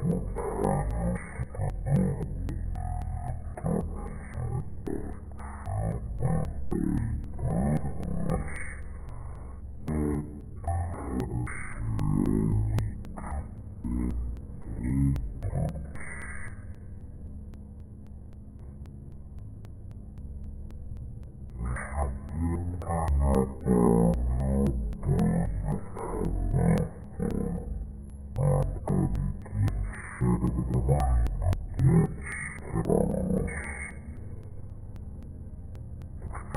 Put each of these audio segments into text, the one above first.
Thank you.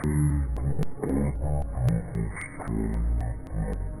Thank you.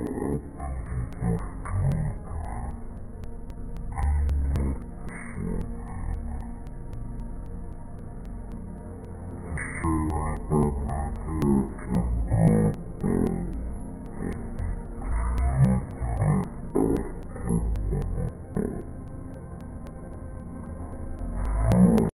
Oh, my God.